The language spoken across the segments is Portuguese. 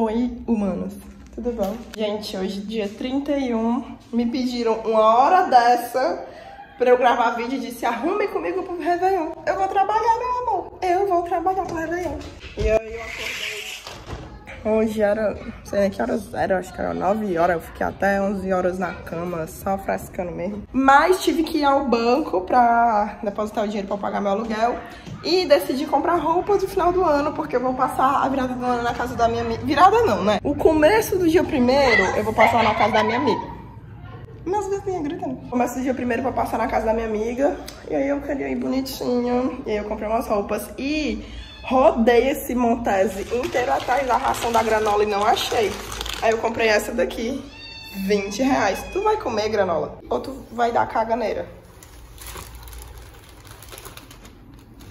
Oi, humanos. Tudo bom? Gente, hoje dia 31, me pediram uma hora dessa pra eu gravar vídeo e disse arrume comigo pro Réveillon. Eu vou trabalhar, meu amor. Eu vou trabalhar pro Réveillon. E aí eu acordei Hoje era, não sei nem que horas era, acho que era 9 horas, eu fiquei até 11 horas na cama, só frescando mesmo. Mas tive que ir ao banco pra depositar o dinheiro pra pagar meu aluguel e decidi comprar roupas no final do ano, porque eu vou passar a virada do ano na casa da minha amiga. Virada não, né? O começo do dia primeiro eu vou passar na casa da minha amiga. Meus vizinhos gritando. Começo do dia primeiro pra passar na casa da minha amiga. E aí eu queria ir bonitinho. E aí eu comprei umas roupas. E Rodei esse Montese inteiro atrás da ração da granola e não achei. Aí eu comprei essa daqui, 20 reais. Tu vai comer granola? Ou tu vai dar caganeira?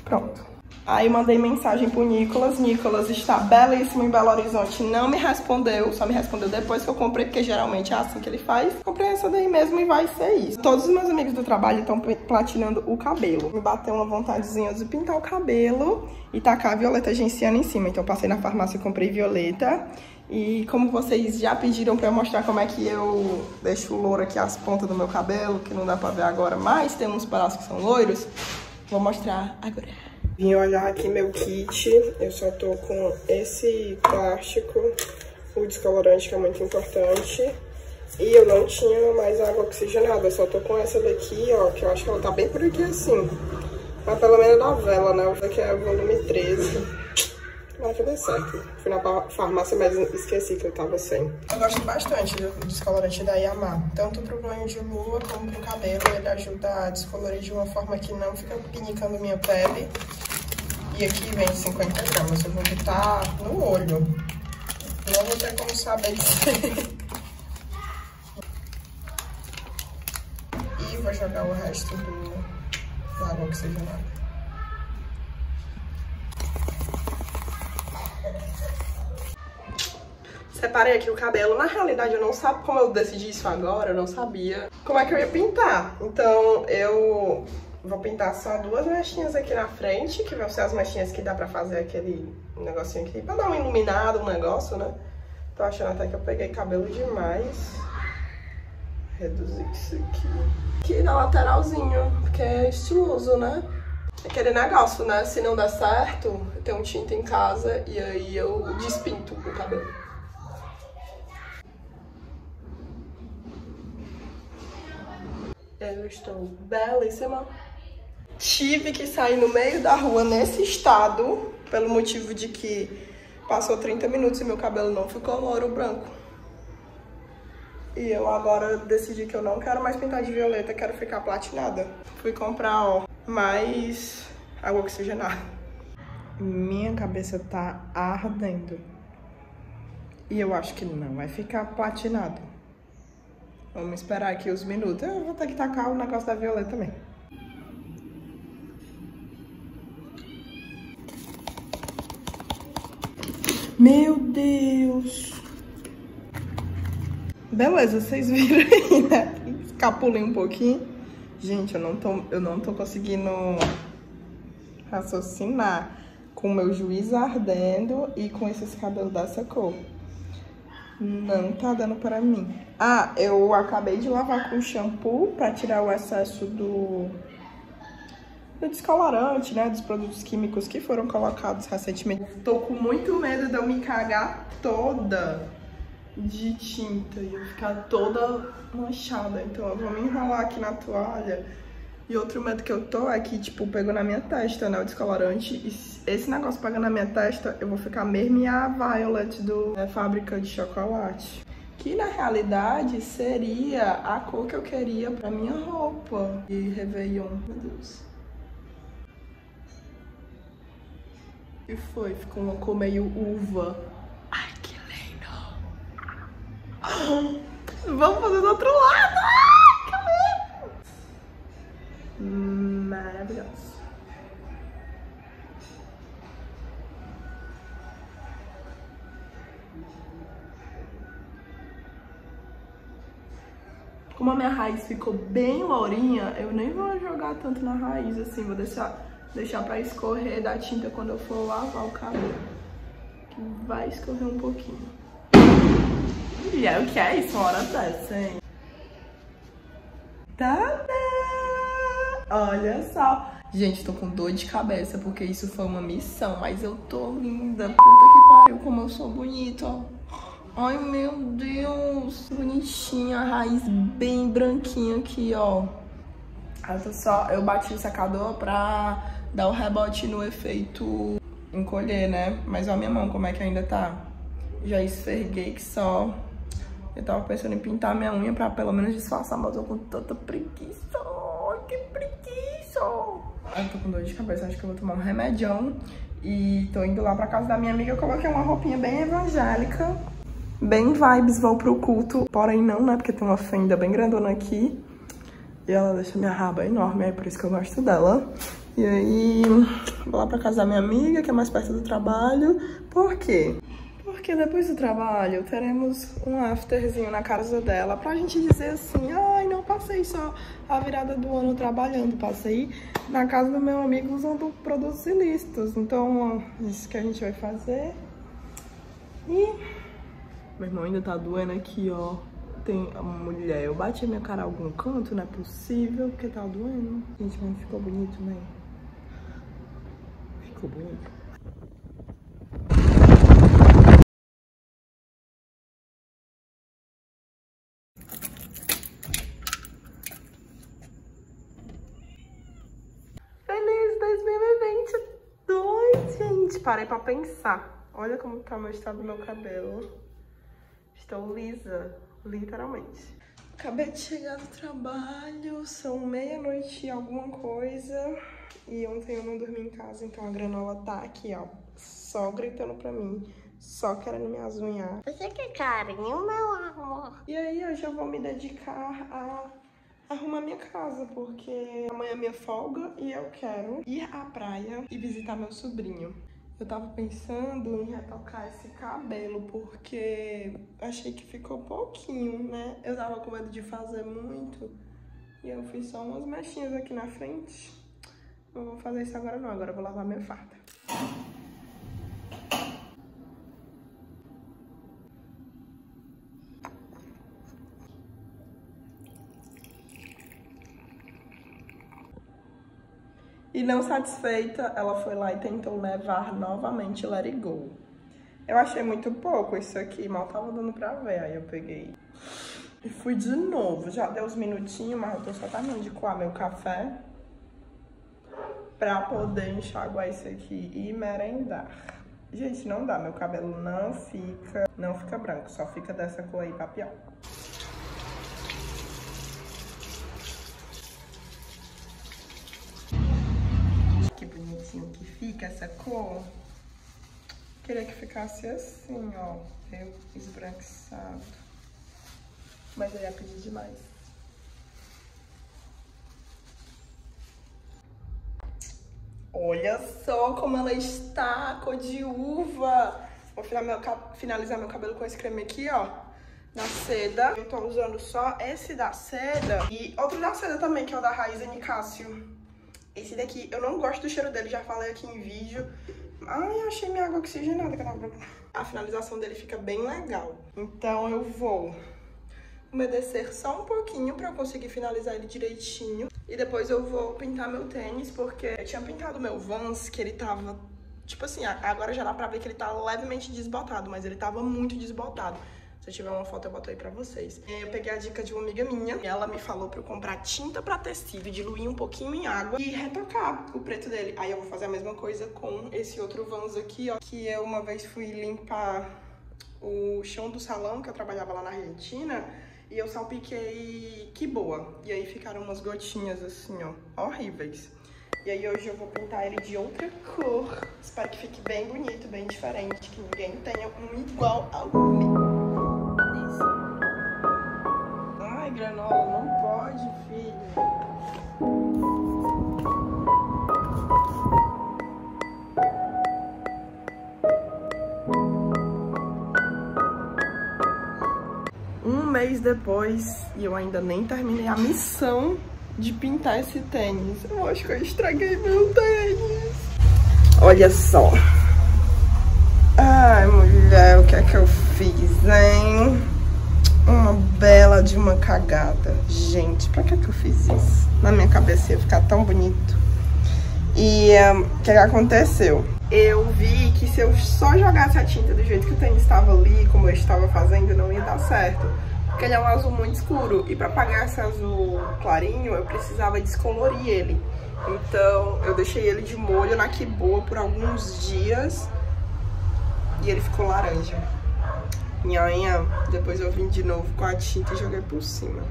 Pronto. Aí mandei mensagem pro Nicolas. Nicolas está belíssimo em Belo Horizonte. Não me respondeu, só me respondeu depois que eu comprei, porque geralmente é assim que ele faz. Comprei essa daí mesmo e vai ser isso. Todos os meus amigos do trabalho estão platinando o cabelo. Me bateu uma vontadezinha de pintar o cabelo e tacar a violeta genciana em cima. Então passei na farmácia e comprei violeta. E como vocês já pediram pra eu mostrar como é que eu deixo louro aqui as pontas do meu cabelo, que não dá pra ver agora, mas tem uns pedaços que são loiros, vou mostrar agora. Vim olhar aqui meu kit, eu só tô com esse plástico, o descolorante que é muito importante. E eu não tinha mais água oxigenada, eu só tô com essa daqui, ó, que eu acho que ela tá bem por aqui assim. Mas pelo menos da vela, né? Daqui é o volume 13. Vai que dê certo. Fui na farmácia, mas esqueci que eu tava sem. Eu gosto bastante do descolorante da Yamaha. Tanto pro banho de lua como pro cabelo. Ele ajuda a descolorir de uma forma que não fica pinicando minha pele. E aqui vem 50 gramas. Eu vou botar no olho. Não vou ter como saber dizer. e vou jogar o resto do, da água oxigenada. Separei aqui o cabelo. Na realidade, eu não sabia como eu decidi isso agora, eu não sabia como é que eu ia pintar. Então, eu Vou pintar só duas mechinhas aqui na frente, que vão ser as mechinhas que dá pra fazer aquele negocinho aqui, pra dar uma iluminada, um negócio, né? Tô achando até que eu peguei cabelo demais. Reduzir isso aqui. Aqui na lateralzinho, porque é estiloso, né? Aquele negócio, né? Se não der certo, eu tenho um tinta em casa e aí eu despinto o cabelo. Eu estou belíssima. Tive que sair no meio da rua nesse estado, pelo motivo de que passou 30 minutos e meu cabelo não ficou louro branco. E eu agora decidi que eu não quero mais pintar de violeta, quero ficar platinada. Fui comprar, ó, mais água oxigenada. Minha cabeça tá ardendo. E eu acho que não vai ficar platinado. Vamos esperar aqui os minutos. Eu vou ter que tacar o negócio da violeta também. Meu Deus! Beleza, vocês viram aí, né? Escapulei um pouquinho. Gente, eu não tô, eu não tô conseguindo raciocinar com o meu juiz ardendo e com esses cabelos dessa cor. Não tá dando pra mim. Ah, eu acabei de lavar com shampoo pra tirar o excesso do do descolorante, né, dos produtos químicos que foram colocados recentemente. Tô com muito medo de eu me cagar toda de tinta e eu ficar toda manchada. Então eu vou me enrolar aqui na toalha. E outro medo que eu tô é que, tipo, pegou na minha testa, né, o descolorante. E esse negócio pegando na minha testa, eu vou ficar mesmo a Violet do né, Fábrica de Chocolate. Que, na realidade, seria a cor que eu queria pra minha roupa de Réveillon. Meu Deus. E foi, ficou uma cor meio uva. Ai, que lindo! Vamos fazer do outro lado! Minha raiz ficou bem lourinha, eu nem vou jogar tanto na raiz assim, vou deixar deixar pra escorrer da tinta quando eu for lavar o cabelo. que vai escorrer um pouquinho. E é o que é isso, uma hora dessa, hein? Tá, Olha só. Gente, tô com dor de cabeça porque isso foi uma missão, mas eu tô linda. Puta que pariu, como eu sou bonita, ó. Ai, meu Deus. Bonitinha, a raiz bem branquinha aqui, ó. Eu, só, eu bati o secador pra dar o rebote no efeito encolher, né? Mas ó minha mão como é que ainda tá. Já esfreguei que só. Eu tava pensando em pintar minha unha pra pelo menos disfarçar, mas eu tô com tanta preguiça. Que preguiça! Eu tô com dor de cabeça, acho que eu vou tomar um remedião. E tô indo lá pra casa da minha amiga. Eu coloquei uma roupinha bem evangélica. Bem vibes, vou pro culto. Porém não, né? Porque tem uma fenda bem grandona aqui. E ela deixa minha raba enorme, é por isso que eu gosto dela. E aí, vou lá pra casa da minha amiga, que é mais perto do trabalho. Por quê? Porque depois do trabalho teremos um afterzinho na casa dela pra gente dizer assim, ai, não passei só a virada do ano trabalhando, passei na casa do meu amigo usando produtos ilícitos. Então, isso que a gente vai fazer. E meu irmão ainda tá doendo aqui, ó. Tem a mulher, eu bati a minha cara em algum canto, não é possível, porque tá doendo. Gente, mas ficou bonito, né? ficou bonito. Feliz 2022, gente! Parei pra pensar. Olha como tá o estado do meu cabelo. Estou lisa, literalmente. Acabei de chegar do trabalho, são meia-noite e alguma coisa. E ontem eu não dormi em casa, então a granola tá aqui, ó, só gritando pra mim, só querendo me azunhar. Você quer carinho, meu amor? E aí hoje eu vou me dedicar a arrumar minha casa, porque amanhã é minha folga e eu quero ir à praia e visitar meu sobrinho. Eu tava pensando em retocar esse cabelo, porque achei que ficou pouquinho, né? Eu tava com medo de fazer muito, e eu fiz só umas mechinhas aqui na frente. Não vou fazer isso agora não, agora eu vou lavar minha farda. E não satisfeita, ela foi lá e tentou levar novamente Let It Go. Eu achei muito pouco isso aqui, mal tava dando pra ver, aí eu peguei. E fui de novo, já deu uns minutinhos, mas eu tô só terminando de coar meu café pra poder enxaguar isso aqui e merendar. Gente, não dá, meu cabelo não fica, não fica branco, só fica dessa cor aí papial. Essa cor. Queria que ficasse assim, ó, meio esbranquiçado. Mas eu ia pedir demais. Olha só como ela está, cor de uva. Vou finalizar meu cabelo com esse creme aqui, ó, na seda. Eu tô usando só esse da seda e outro da seda também, que é o da Raiz Nicásio. Esse daqui, eu não gosto do cheiro dele, já falei aqui em vídeo. Ai, achei minha água oxigenada que eu tava A finalização dele fica bem legal. Então eu vou umedecer só um pouquinho pra eu conseguir finalizar ele direitinho. E depois eu vou pintar meu tênis, porque eu tinha pintado meu Vans, que ele tava... Tipo assim, agora já dá pra ver que ele tá levemente desbotado, mas ele tava muito desbotado. Se tiver uma foto, eu boto aí pra vocês. Eu peguei a dica de uma amiga minha, e ela me falou pra eu comprar tinta pra tecido, diluir um pouquinho em água e retocar o preto dele. Aí eu vou fazer a mesma coisa com esse outro Vans aqui, ó, que eu uma vez fui limpar o chão do salão, que eu trabalhava lá na Argentina, e eu salpiquei que boa. E aí ficaram umas gotinhas assim, ó, horríveis. E aí hoje eu vou pintar ele de outra cor. Espero que fique bem bonito, bem diferente, que ninguém tenha um igual ao meu. Filho. mês depois e eu ainda nem terminei a missão de pintar esse tênis. Eu acho que eu estraguei meu tênis. Olha só. Ai, mulher, o que é que eu fiz, hein? Uma bela de uma cagada. Gente, pra que que eu fiz isso? Na minha cabeça ia ficar tão bonito. E o um, que, aconteceu? Eu vi que se eu só jogasse a tinta do jeito que o tênis estava ali, como eu estava fazendo, não ia dar certo. Porque ele é um azul muito escuro. E pra pagar esse azul clarinho, eu precisava descolorir ele. Então, eu deixei ele de molho na Kiboa por alguns dias e ele ficou laranja. Nhanha, depois eu vim de novo com a tinta e joguei por cima.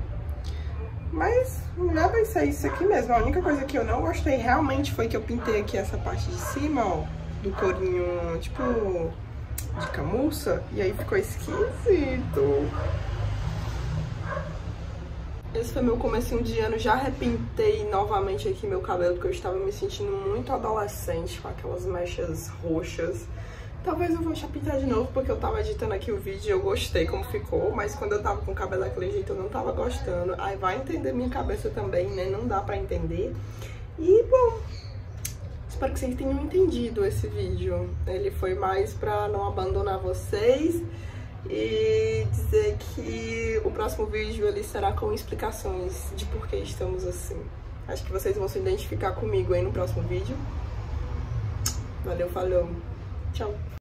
Mas não vai ser isso aqui mesmo. A única coisa que eu não gostei realmente foi que eu pintei aqui essa parte de cima, ó, do corinho, tipo, de camurça. E aí ficou esquisito. Esse foi meu comecinho de ano, já repintei novamente aqui meu cabelo, porque eu estava me sentindo muito adolescente, com aquelas mechas roxas. Talvez eu vou pintar de novo, porque eu tava editando aqui o vídeo e eu gostei como ficou, mas quando eu tava com o cabelo daquele jeito eu não tava gostando. Aí vai entender minha cabeça também, né? Não dá pra entender. E, bom, espero que vocês tenham entendido esse vídeo. Ele foi mais pra não abandonar vocês e dizer que o próximo vídeo ele será com explicações de por que estamos assim. Acho que vocês vão se identificar comigo aí no próximo vídeo. Valeu, falou. Tchau.